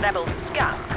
the rebel scum.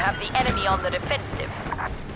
Have the enemy on the defensive.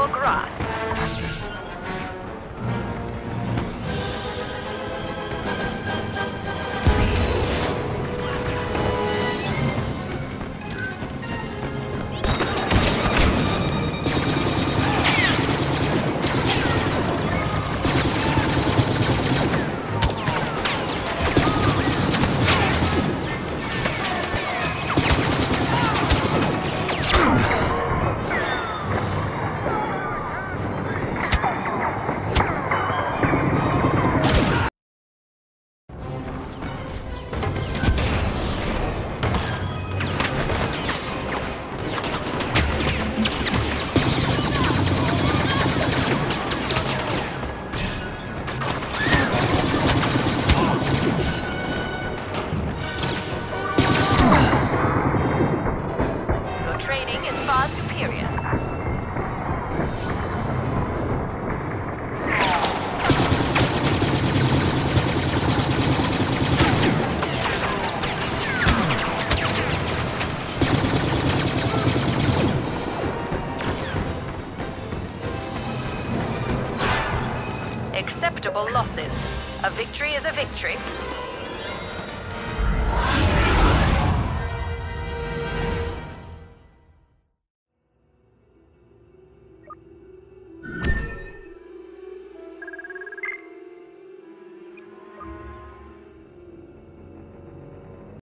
your grass. acceptable losses. A victory is a victory,